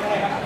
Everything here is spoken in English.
Yeah.